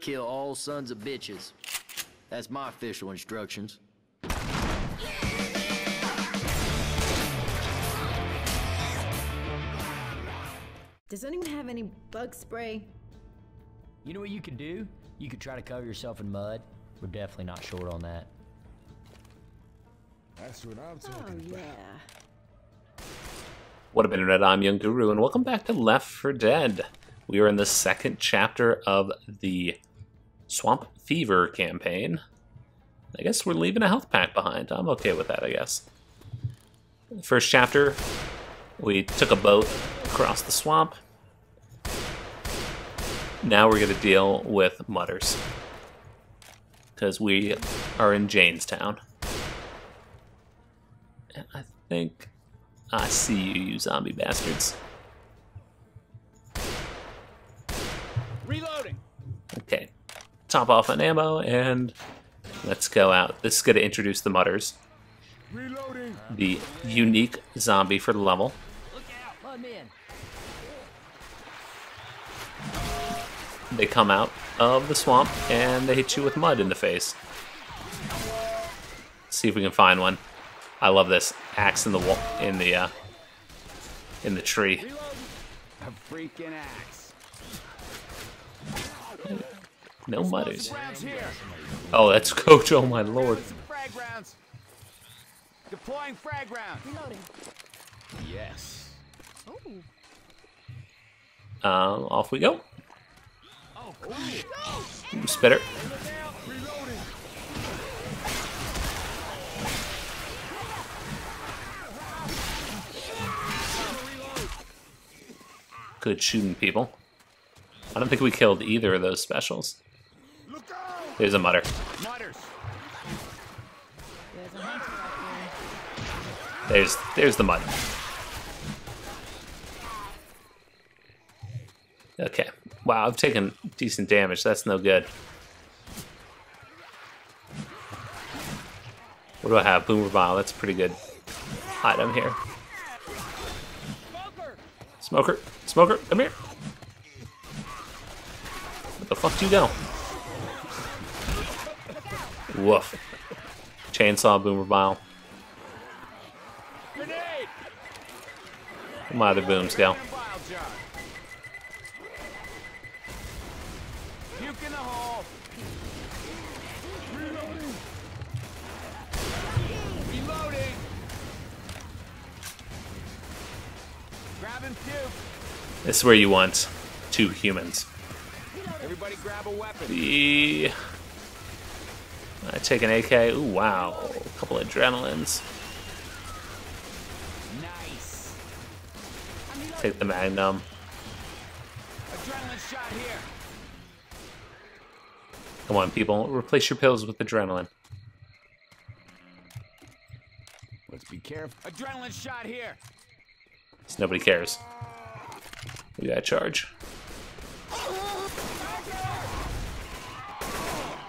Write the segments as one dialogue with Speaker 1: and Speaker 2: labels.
Speaker 1: Kill all sons of bitches. That's my official instructions.
Speaker 2: Does anyone have any bug spray?
Speaker 3: You know what you could do? You could try to cover yourself in mud. We're definitely not short on that.
Speaker 4: That's what I'm
Speaker 2: Oh,
Speaker 4: talking about.
Speaker 2: yeah.
Speaker 5: What up, Internet? I'm Young Guru, and welcome back to Left 4 Dead. We are in the second chapter of the Swamp Fever campaign. I guess we're leaving a health pack behind. I'm okay with that, I guess. First chapter, we took a boat across the swamp. Now we're going to deal with mutters. Because we are in Janestown. And I think I see you, you zombie bastards. Top off on ammo and let's go out. This is going to introduce the Mutters,
Speaker 4: Reloading.
Speaker 5: the unique zombie for the level. They come out of the swamp and they hit you with mud in the face. see if we can find one. I love this axe in the in the uh, in the tree.
Speaker 6: Reloading. A freaking axe.
Speaker 5: No mutters. Oh, that's Coach. Oh my lord.
Speaker 6: Some frag rounds. Deploying frag round.
Speaker 2: Reloading.
Speaker 6: Yes.
Speaker 2: Oh.
Speaker 5: Um, off we go.
Speaker 6: Oh, cool.
Speaker 5: Spitter. Good shooting, people. I don't think we killed either of those specials. There's a mutter.
Speaker 2: There's
Speaker 5: There's the mud. Okay. Wow, I've taken decent damage. That's no good. What do I have? Boomer Bile. That's a pretty good item here.
Speaker 6: Smoker.
Speaker 5: Smoker. Smoker, come here. Where the fuck do you go? Woof. Chainsaw Boomer Bile.
Speaker 6: Grenade.
Speaker 5: My other booms go?
Speaker 6: And bile jar. Puke in the hole.
Speaker 4: Reloading.
Speaker 6: Reloading. Grabbing puke.
Speaker 5: This is where you want two humans.
Speaker 6: Everybody grab a weapon.
Speaker 5: The I take an AK. Ooh, wow, a couple of adrenalines.
Speaker 6: Nice.
Speaker 5: Take the Magnum.
Speaker 6: Adrenaline shot here.
Speaker 5: Come on, people, replace your pills with adrenaline.
Speaker 6: Let's be careful. Adrenaline shot here.
Speaker 5: So nobody cares. We got charge.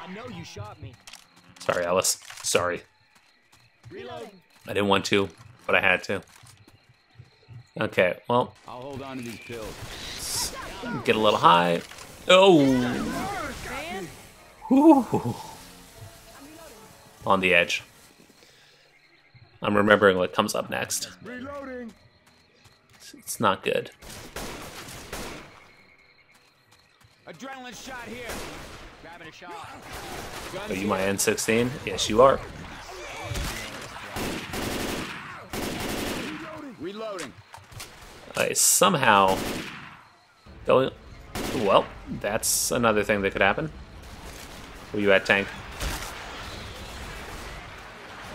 Speaker 3: I know you shot me.
Speaker 5: Sorry, Ellis. Sorry,
Speaker 2: Reloading.
Speaker 5: I didn't want to, but I had to. Okay, well,
Speaker 6: I'll hold on to these pills.
Speaker 5: get a little high. Oh. Whew. on the edge. I'm remembering what comes up next.
Speaker 4: Reloading.
Speaker 5: It's not good.
Speaker 6: Adrenaline shot here. Grabbing a shot.
Speaker 5: Are you my. M16? Yes, you are.
Speaker 6: Reloading.
Speaker 5: I somehow going. Well, that's another thing that could happen. Where you at, tank?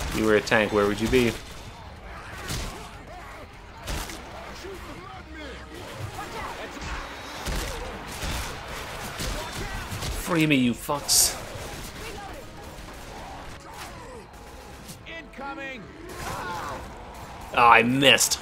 Speaker 5: If you were a tank, where would you be? Free me, you fucks.
Speaker 6: Incoming.
Speaker 5: Oh, I missed.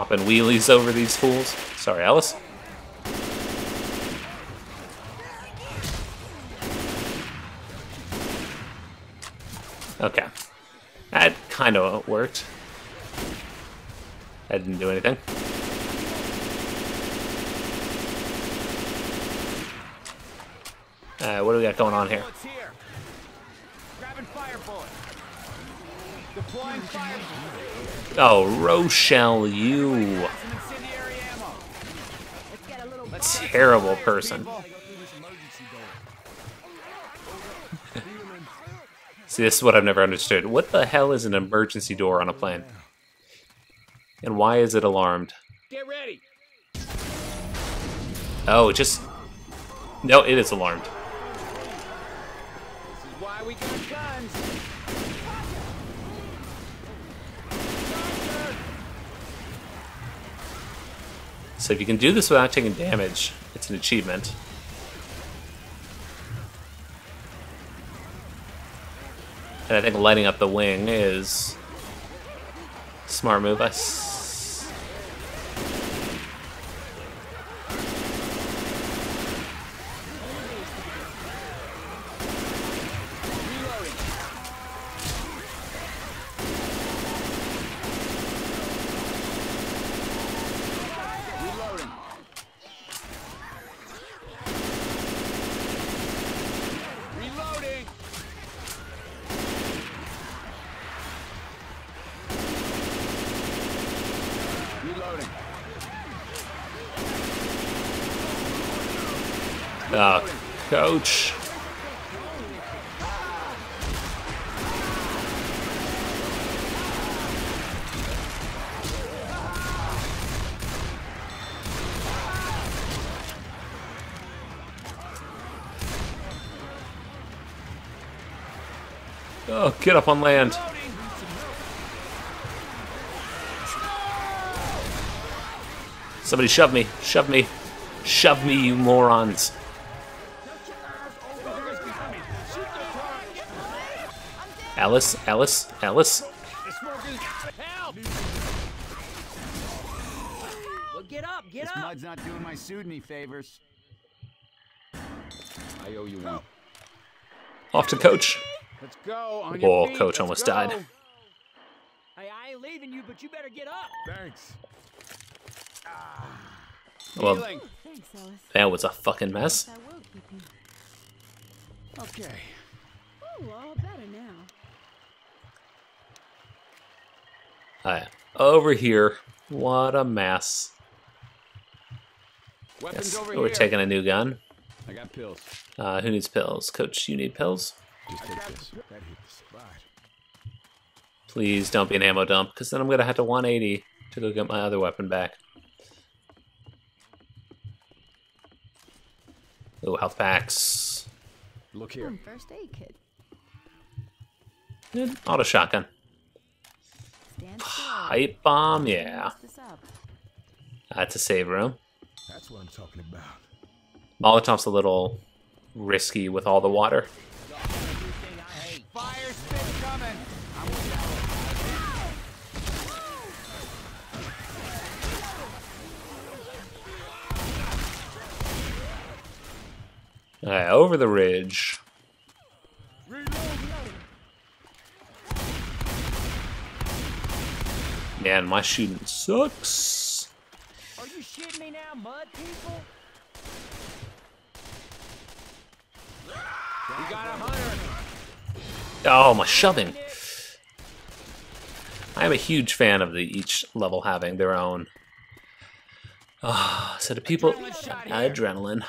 Speaker 5: Popping wheelies over these fools. Sorry, Ellis. Okay. That kind of worked. That didn't do anything. Uh, what do we got going on here? Oh, Rochelle, you
Speaker 6: Some incendiary ammo.
Speaker 2: Let's get a little
Speaker 5: terrible person. See, this is what I've never understood. What the hell is an emergency door on a plane? And why is it alarmed?
Speaker 6: Get ready.
Speaker 5: Oh, it just... No, it is alarmed.
Speaker 6: This is why we got guns.
Speaker 5: So if you can do this without taking damage, it's an achievement. And I think lighting up the wing is smart move. I s-
Speaker 6: Reloading. Reloading. Reloading.
Speaker 5: Oh, coach. Oh, get up on land. Somebody shove me. Shove me. Shove me, you morons. Ellis, Ellis, Ellis.
Speaker 6: The smokers. Help!
Speaker 3: Well, get up, get
Speaker 6: This
Speaker 3: up.
Speaker 6: mud's not doing my suit any favors. I owe you one.
Speaker 5: Off to coach.
Speaker 6: Let's go. On
Speaker 5: Oh,
Speaker 6: your feet.
Speaker 5: Coach
Speaker 6: Let's
Speaker 5: almost
Speaker 6: go.
Speaker 5: died.
Speaker 3: Hey, I ain't leaving you, but you better get up.
Speaker 4: Thanks.
Speaker 5: Ah.
Speaker 6: Well,
Speaker 2: Thanks,
Speaker 5: that was a fucking mess.
Speaker 2: That will keep.
Speaker 6: Okay.
Speaker 2: Oh, all.
Speaker 5: Alright, over here. What a mess.
Speaker 6: Weapons
Speaker 5: Yes,
Speaker 6: over
Speaker 5: we're
Speaker 6: here.
Speaker 5: taking a new gun.
Speaker 6: I got pills.
Speaker 5: Uh, who needs pills? Coach, you need pills?
Speaker 6: Just take this.
Speaker 4: That hit the spot.
Speaker 5: Please don't be an ammo dump, because then I'm gonna have to 180 to go get my other weapon back. Oh, health packs.
Speaker 6: Look here.
Speaker 2: First aid kit.
Speaker 5: Auto shotgun.
Speaker 2: Stand.
Speaker 5: Pipe bomb, yeah.
Speaker 2: Mess this up.
Speaker 5: That's a save room.
Speaker 4: That's what I'm talking about.
Speaker 5: Molotov's a little risky with all the water.
Speaker 6: Fire spit coming. I'm
Speaker 5: Alright, over the ridge. Man, my shooting sucks.
Speaker 3: Are you shitting me now, mud people?
Speaker 6: We got a hunter.
Speaker 5: Oh, my shoving. I am a huge fan of the each level having their own. Ah, so the people
Speaker 6: Adrenaline
Speaker 5: adrenaline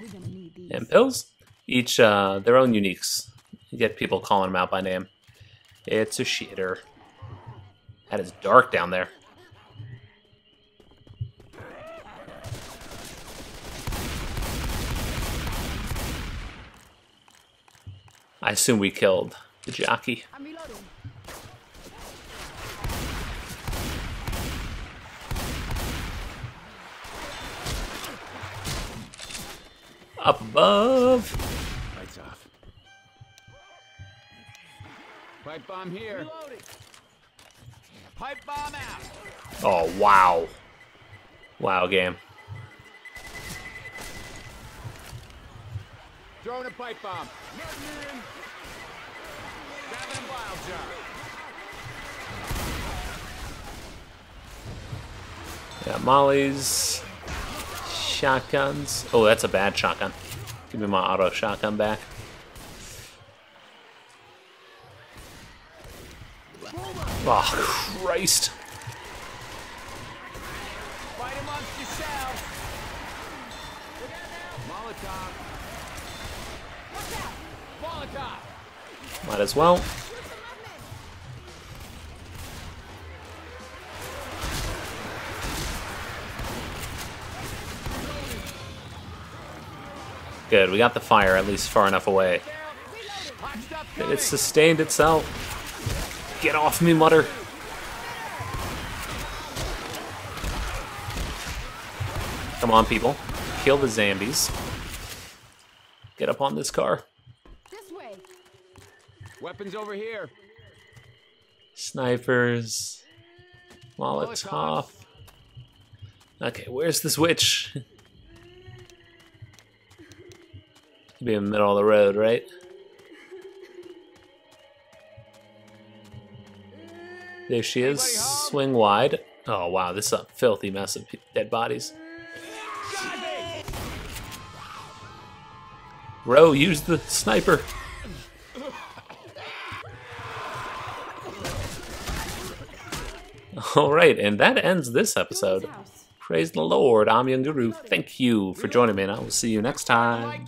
Speaker 2: We're gonna need these.
Speaker 5: and pills, each uh, their own uniques. You get people calling them out by name. It's a shitter. That is dark down there. I assume we killed the jockey. Up above.
Speaker 6: Lights off. Pipe bomb here.
Speaker 3: Reloading.
Speaker 6: Pipe bomb out.
Speaker 5: Oh, wow. Wow, game.
Speaker 6: Throwing a pipe bomb. Grabbing a bile jar.
Speaker 5: Got mollies. Shotguns. Oh, that's a bad shotgun. Give me my auto shotgun back. Oh, Christ.
Speaker 6: Fight amongst yourselves. Molotov. Molotov.
Speaker 5: Might as well. Good, we got the fire at least far enough away.
Speaker 6: Hot stuff
Speaker 5: that
Speaker 6: coming.
Speaker 5: It sustained itself. Get off me, Mutter. Come on, people. Kill the zombies. Get up on this car.
Speaker 2: This way.
Speaker 6: Weapons over here.
Speaker 5: Snipers. Molotov. Okay, where's this witch? Be in the middle of the road, right? There she is. Swing wide. Oh wow, this is a filthy mess of dead bodies. Ro, use the sniper. All right, and that ends this episode. Praise the Lord. I'm Young Guru. Thank you for joining me, and I will see you next time.